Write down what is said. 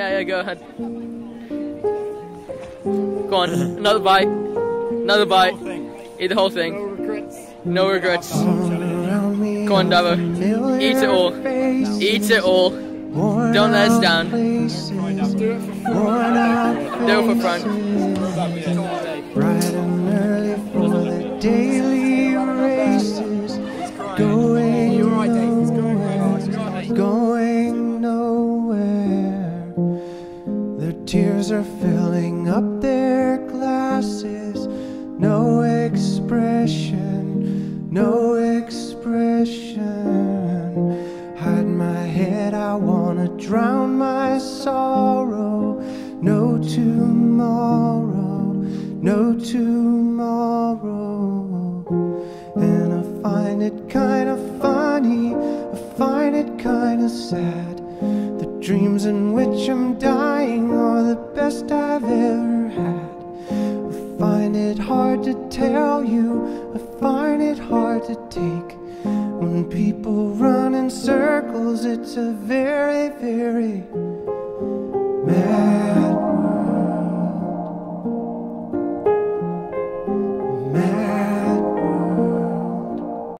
Yeah, yeah, go ahead. Go on, another bite. Another bite. Eat the whole thing. No regrets. no Go on, Davo. Eat it all. Eat it all. Don't let us down. Do it for fun. Bright and early for the tears are filling up their glasses. No expression, no expression. Hide my head, I wanna drown my sorrow. No tomorrow, no tomorrow. And I find it kinda funny, I find it kinda sad. Dreams in which I'm dying are the best I've ever had. I find it hard to tell you, I find it hard to take. When people run in circles, it's a very, very mad